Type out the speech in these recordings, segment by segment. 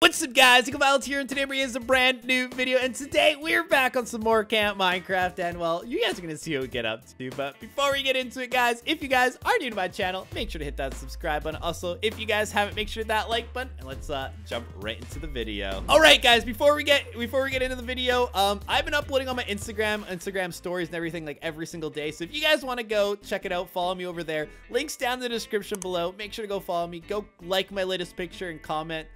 What's up guys, Nicovald here and today we're a brand new video and today we're back on some more Camp Minecraft and well, you guys are gonna see what we get up to but before we get into it guys, if you guys are new to my channel, make sure to hit that subscribe button. Also, if you guys haven't, make sure that like button and let's uh, jump right into the video. Alright guys, before we get before we get into the video, um, I've been uploading on my Instagram, Instagram stories and everything like every single day. So if you guys want to go check it out, follow me over there. Links down in the description below. Make sure to go follow me. Go like my latest picture and comment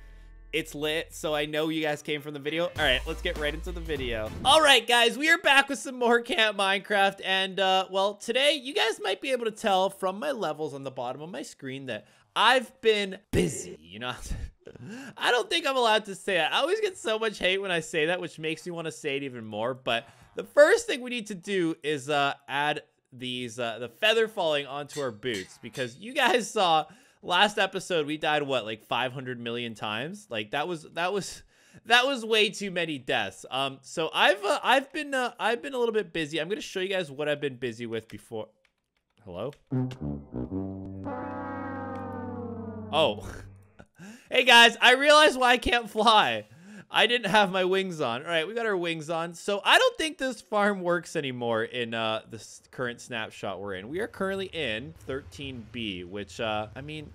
it's lit, so I know you guys came from the video. All right, let's get right into the video. All right, guys, we are back with some more Camp Minecraft, and, uh, well, today, you guys might be able to tell from my levels on the bottom of my screen that I've been busy, you know? I don't think I'm allowed to say that. I always get so much hate when I say that, which makes me want to say it even more, but the first thing we need to do is, uh, add these, uh, the feather falling onto our boots, because you guys saw last episode we died what like 500 million times? Like that was that was that was way too many deaths. Um so i've uh, i've been uh, i've been a little bit busy. I'm gonna show you guys what i've been busy with before. Hello? Oh. Hey guys i realize why i can't fly I didn't have my wings on. All right, we got our wings on. So I don't think this farm works anymore in uh, this current snapshot we're in. We are currently in 13B, which, uh, I mean,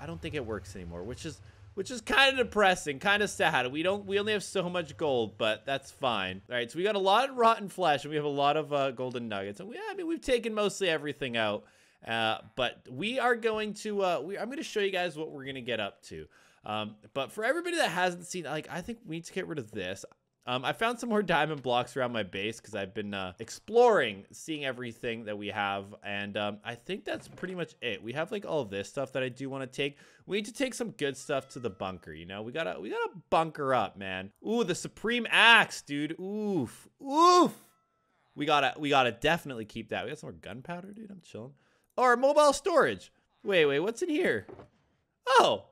I don't think it works anymore, which is which is kind of depressing, kind of sad. We don't, we only have so much gold, but that's fine. All right, so we got a lot of rotten flesh, and we have a lot of uh, golden nuggets, and we, I mean, we've taken mostly everything out. Uh, but we are going to, uh, we, I'm going to show you guys what we're going to get up to. Um, but for everybody that hasn't seen, like, I think we need to get rid of this. Um, I found some more diamond blocks around my base because I've been uh, exploring, seeing everything that we have. And um, I think that's pretty much it. We have like all this stuff that I do want to take. We need to take some good stuff to the bunker, you know? We gotta, we gotta bunker up, man. Ooh, the Supreme Axe, dude. Oof. Oof. We gotta, we gotta definitely keep that. We got some more gunpowder, dude. I'm chilling. Or mobile storage. Wait, wait, what's in here? Oh,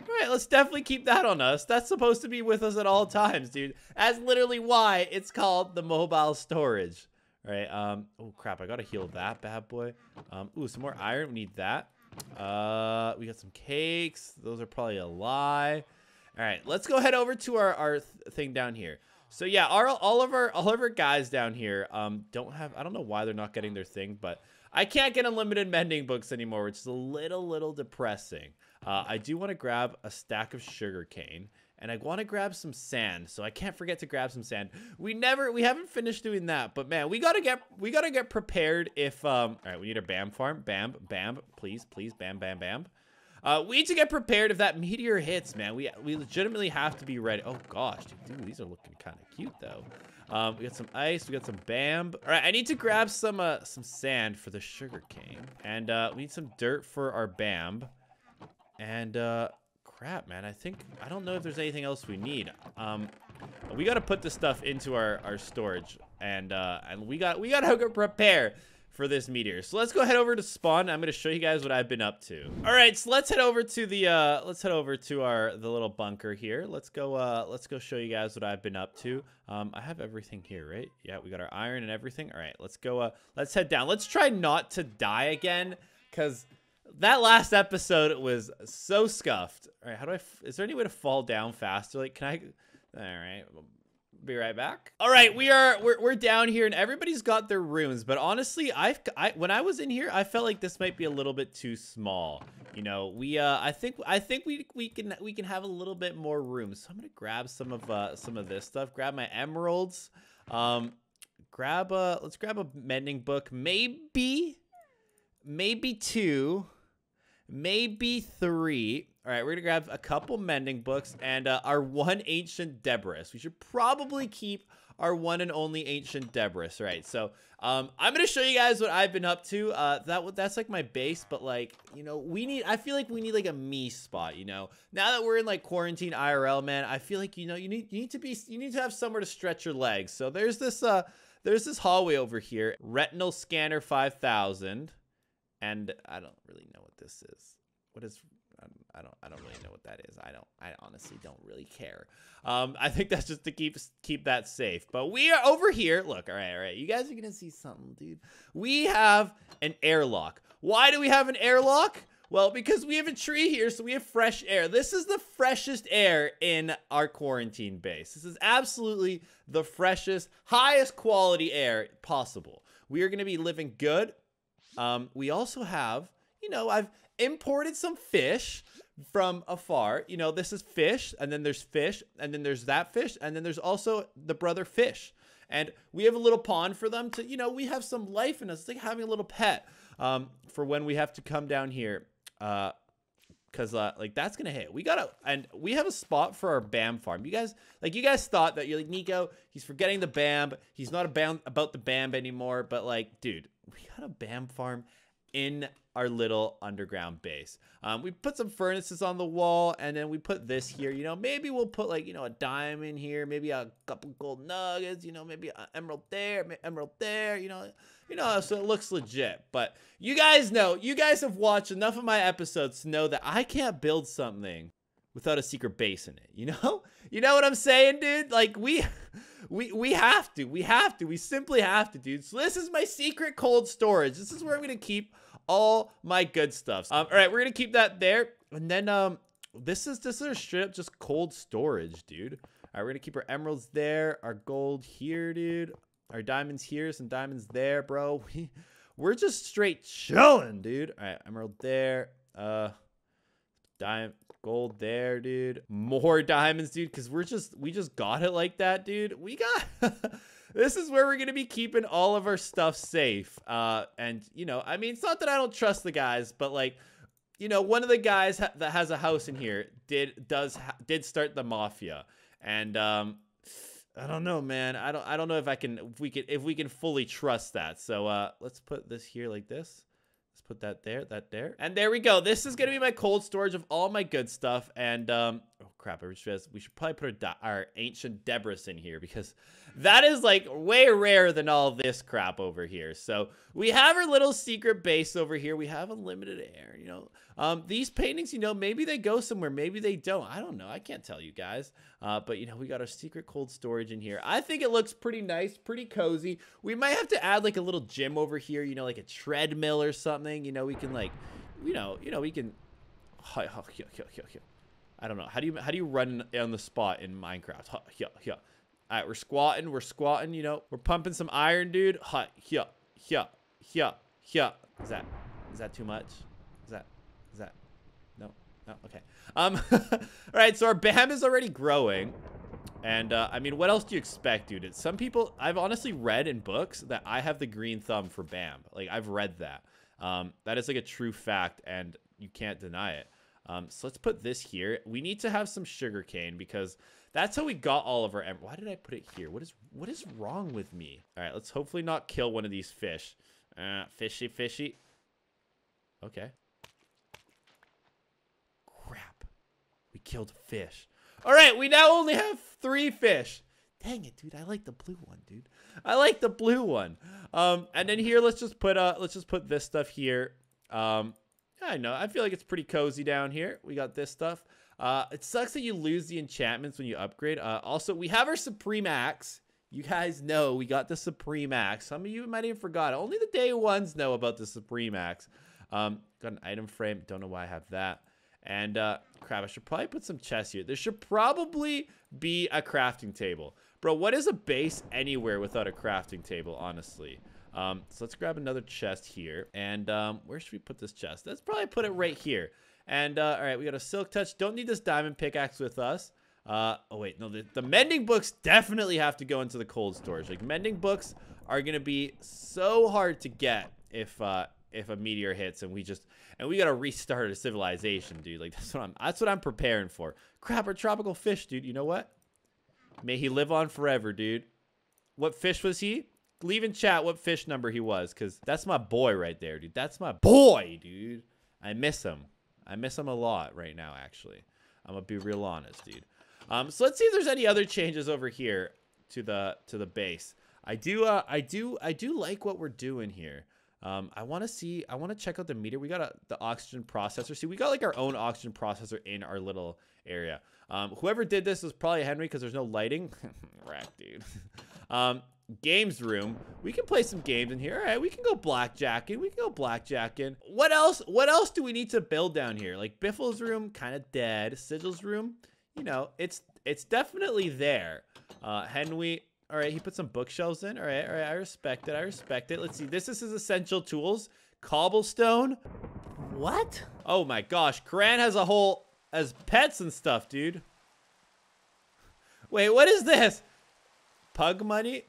all right, let's definitely keep that on us. That's supposed to be with us at all times, dude. That's literally why it's called the mobile storage. Right, um, oh crap, I gotta heal that bad boy. Um, ooh, some more iron, we need that. Uh, we got some cakes. Those are probably a lie. All right, let's go head over to our, our th thing down here. So yeah, our, all of our all of our guys down here um don't have I don't know why they're not getting their thing, but I can't get unlimited mending books anymore, which is a little little depressing. Uh, I do want to grab a stack of sugar cane and I want to grab some sand. So I can't forget to grab some sand. We never, we haven't finished doing that, but man, we gotta get, we gotta get prepared if, um, all right, we need a bam farm, bam, bam, please, please, bam, bam, bam. Uh, we need to get prepared if that meteor hits, man. We we legitimately have to be ready. Oh gosh, dude, these are looking kind of cute though. Um, we got some ice, we got some bam. All right, I need to grab some uh some sand for the sugar cane, and uh, we need some dirt for our bam. And, uh, crap, man. I think, I don't know if there's anything else we need. Um, we got to put this stuff into our, our storage. And, uh, and we got, we got to prepare for this meteor. So let's go head over to spawn. I'm going to show you guys what I've been up to. All right, so let's head over to the, uh, let's head over to our, the little bunker here. Let's go, uh, let's go show you guys what I've been up to. Um, I have everything here, right? Yeah, we got our iron and everything. All right, let's go, uh, let's head down. Let's try not to die again because that last episode was so scuffed. All right, how do I? Is there any way to fall down faster? Like, can I? All right, be right back. All right, we are we're, we're down here, and everybody's got their rooms. But honestly, I've I, when I was in here, I felt like this might be a little bit too small. You know, we uh, I think I think we we can we can have a little bit more room. So I'm gonna grab some of uh some of this stuff. Grab my emeralds. Um, grab a let's grab a mending book. Maybe, maybe two maybe three. All right, we're gonna grab a couple mending books and uh, our one ancient Debris. We should probably keep our one and only ancient Debris. Right, so um, I'm gonna show you guys what I've been up to. Uh, that that's like my base, but like you know, we need. I feel like we need like a me spot. You know, now that we're in like quarantine IRL, man, I feel like you know you need you need to be you need to have somewhere to stretch your legs. So there's this uh there's this hallway over here, retinal scanner 5000. And I don't really know what this is. What is I don't I don't really know what that is. I don't I honestly don't really care. Um I think that's just to keep keep that safe. But we are over here. Look, all right, all right. You guys are to see something, dude. We have an airlock. Why do we have an airlock? Well, because we have a tree here, so we have fresh air. This is the freshest air in our quarantine base. This is absolutely the freshest, highest quality air possible. We are going to be living good. Um, we also have, you know, I've imported some fish from afar. You know, this is fish, and then there's fish, and then there's that fish, and then there's also the brother fish. And we have a little pond for them to, you know, we have some life in us. It's like having a little pet um, for when we have to come down here. Uh, Cause uh, like that's gonna hit. We gotta, and we have a spot for our BAM farm. You guys, like you guys thought that you're like Nico. He's forgetting the BAM. He's not about about the BAM anymore. But like, dude, we got a BAM farm in our little underground base. Um, we put some furnaces on the wall and then we put this here. You know, maybe we'll put like, you know, a diamond here, maybe a couple gold nuggets, you know, maybe an emerald there, emerald there, you know, you know, so it looks legit. But you guys know, you guys have watched enough of my episodes to know that I can't build something without a secret base in it, you know? You know what I'm saying, dude? Like we we we have to. We have to. We simply have to, dude. So this is my secret cold storage. This is where I'm going to keep all my good stuff. Um, all right, we're gonna keep that there. And then um, this is this is straight up just cold storage, dude. All right, we're gonna keep our emeralds there, our gold here, dude. Our diamonds here, some diamonds there, bro. We we're just straight chilling, dude. All right, emerald there. Uh, diamond gold there, dude. More diamonds, dude, because we're just we just got it like that, dude. We got this is where we're to be keeping all of our stuff safe. Uh, and, you know, I mean, it's not that I don't trust the guys, but like, you know, one of the guys ha that has a house in here did does did start the mafia, and um, I don't know, man. I don't I don't know if I can if we can if we can fully trust that. So uh, let's put this here like this. Put that there, that there, and there we go. This is gonna be my cold storage of all my good stuff. And um, oh crap, I we should probably put our, our ancient Debris in here because that is like way rarer than all this crap over here. So we have our little secret base over here. We have unlimited air, you know. Um, these paintings, you know, maybe they go somewhere, maybe they don't. I don't know. I can't tell you guys. Uh, but you know, we got our secret cold storage in here. I think it looks pretty nice, pretty cozy. We might have to add like a little gym over here, you know, like a treadmill or something. You know, we can like, you know, you know, we can. I don't know. How do you how do you run on the spot in Minecraft? huh yeah All right, we're squatting. We're squatting. You know, we're pumping some iron, dude. Hut. Yeah. Yeah. Yeah. Yeah. Is that? Is that too much? Is that? Is that? No. No. Okay. Um. all right. So our BAM is already growing. And, uh, I mean, what else do you expect, dude? Some people, I've honestly read in books that I have the green thumb for BAM. Like, I've read that. Um, that is, like, a true fact, and you can't deny it. Um, so let's put this here. We need to have some sugar cane because that's how we got all of our Why did I put it here? What is what is wrong with me? All right, let's hopefully not kill one of these fish. Uh, fishy, fishy. Okay. Crap. We killed a fish. All right, we now only have three fish. Dang it, dude. I like the blue one, dude. I like the blue one. Um, and then here, let's just put uh, let's just put this stuff here. Um, I know. I feel like it's pretty cozy down here. We got this stuff. Uh, it sucks that you lose the enchantments when you upgrade. Uh, also, we have our Supreme Axe. You guys know we got the Supreme Axe. Some of you might even forgot. Only the day ones know about the Supreme Axe. Um, got an item frame. Don't know why I have that. And uh, crap, I should probably put some chests here. There should probably be a crafting table. Bro, what is a base anywhere without a crafting table, honestly? Um, so let's grab another chest here. And um, where should we put this chest? Let's probably put it right here. And, uh, all right, we got a silk touch. Don't need this diamond pickaxe with us. Uh, oh, wait, no, the, the mending books definitely have to go into the cold storage. Like, mending books are going to be so hard to get if, uh, if a meteor hits and we just, and we got to restart a civilization, dude. Like, that's what I'm, that's what I'm preparing for. Crap, our tropical fish, dude. You know what? May he live on forever, dude. What fish was he? Leave in chat what fish number he was, because that's my boy right there, dude. That's my boy, dude. I miss him. I miss him a lot right now, actually. I'm gonna be real honest, dude. Um, so let's see if there's any other changes over here to the to the base. I do uh I do I do like what we're doing here. Um, I want to see I want to check out the meter. We got a, the oxygen processor. See, we got like our own oxygen processor in our little area. Um, whoever did this was probably Henry because there's no lighting. Rack, dude. um, games room. We can play some games in here. All right, we can go blackjacking. We can go blackjacking. What else? What else do we need to build down here? Like Biffle's room, kind of dead. Sigil's room, you know, it's it's definitely there. Uh, Henry, all right, he put some bookshelves in. All right, all right, I respect it. I respect it. Let's see. This is his essential tools. Cobblestone. What? Oh my gosh, Karan has a whole as pets and stuff, dude. Wait, what is this? Pug money?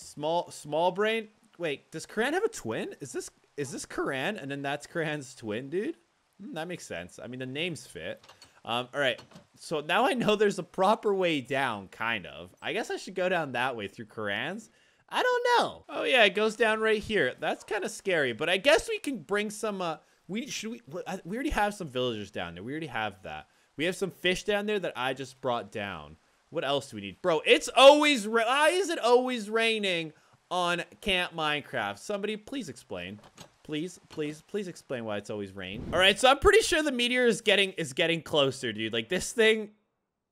Small small brain? Wait, does Karan have a twin? Is this is this Karan and then that's Karan's twin, dude? Hmm, that makes sense. I mean, the names fit. Um, all right, so now I know there's a proper way down, kind of. I guess I should go down that way through Karan's. I don't know. Oh yeah, it goes down right here. That's kind of scary, but I guess we can bring some. Uh, we should we. We already have some villagers down there. We already have that. We have some fish down there that I just brought down. What else do we need? Bro, it's always, why is it always raining on Camp Minecraft? Somebody please explain. Please, please, please explain why it's always rain. All right, so I'm pretty sure the meteor is getting is getting closer, dude. Like this thing,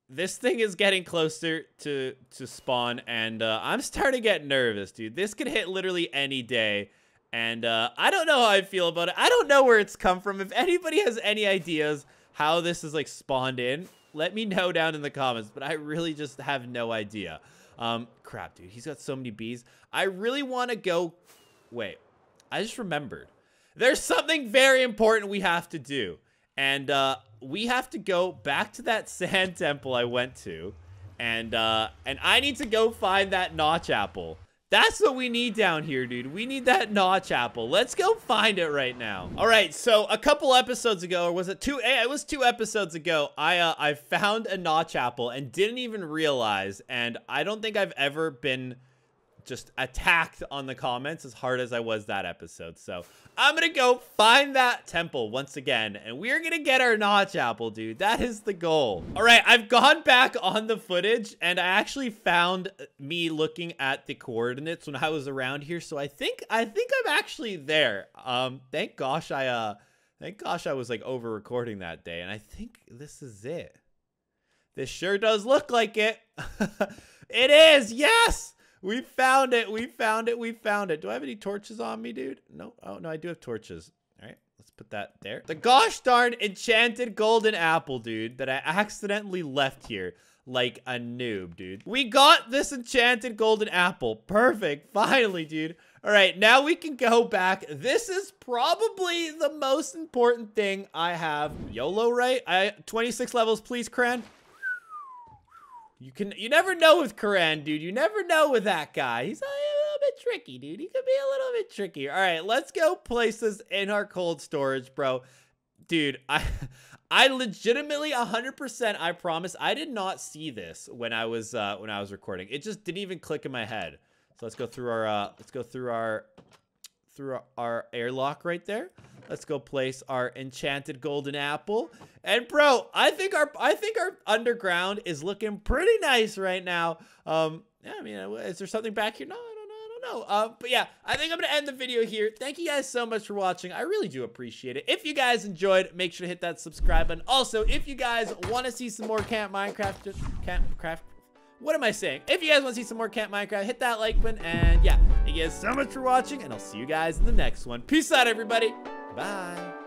this thing is getting closer to to spawn, and uh, I'm starting to get nervous, dude. This could hit literally any day, and uh, I don't know how I feel about it. I don't know where it's come from. If anybody has any ideas how this is like spawned in, let me know down in the comments, but I really just have no idea. Um, crap, dude. He's got so many bees. I really want to go... Wait. I just remembered. There's something very important we have to do. And uh, we have to go back to that sand temple I went to. And, uh, and I need to go find that notch apple. That's what we need down here, dude. We need that notch apple. Let's go find it right now. All right, so a couple episodes ago, or was it two? Eh, it was two episodes ago. I uh, I found a notch apple and didn't even realize. And I don't think I've ever been just attacked on the comments as hard as I was that episode. So I'm going to go find that temple once again. And we're going to get our notch apple, dude. That is the goal. All right, I've gone back on the footage and I actually found me looking at the coordinates when I was around here. So I think I think I'm actually there. Um, thank gosh I uh thank gosh I was like over recording that day. And I think this is it. This sure does look like it. it is, yes! We found it. We found it. We found it. Do I have any torches on me, dude? No. Oh, no, I do have torches. All right, let's put that there. The gosh darn enchanted golden apple, dude, that I accidentally left here like a noob, dude. We got this enchanted golden apple. Perfect. Finally, dude. All right, now we can go back. This is probably the most important thing I have. YOLO, right? I 26 levels, please, Karan. You can you never know with Karan, dude. You never know with that guy. He's a, little bit tricky, dude. He could be a little bit tricky. All right, let's go place this in our cold storage, bro. Dude, I I legitimately 100% I promise I did not see this when I was uh when I was recording. It just didn't even click in my head. So let's go through our uh let's go through our through our airlock right there. Let's go place our enchanted golden apple. And bro, I think our I think our underground is looking pretty nice right now. Um, yeah, I mean, is there something back here? No, I don't know. I don't know. Uh, but yeah, I think I'm gonna end the video here. Thank you guys so much for watching. I really do appreciate it. If you guys enjoyed, make sure to hit that subscribe button. Also, if you guys want to see some more Camp Minecraft, just Camp Craft what am I saying? If you guys want to see some more Camp Minecraft, hit that like button. And yeah, thank you guys so much for watching, and I'll see you guys in the next one. Peace out, everybody. Bye.